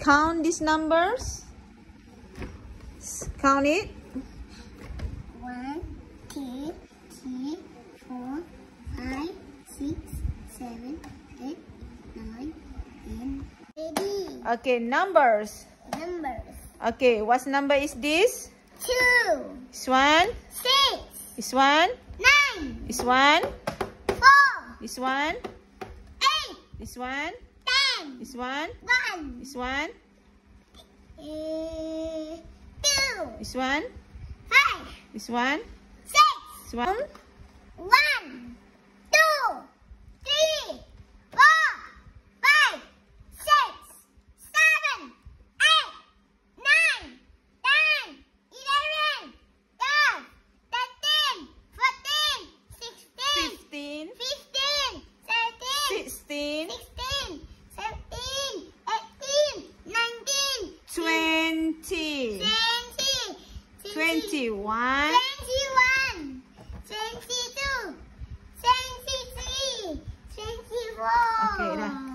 count these numbers. Count it. One, two, three, four, five, six, seven, eight, nine, ten. Ready. Okay, numbers. Numbers. Okay, what number is this? Two, This one. six, This one. nine, This one. four, This one. eight, This one. This one. one, This one. uh, two, This one. five, This one. six, This one. one, 21, 21, 22, 23, 24. Okay,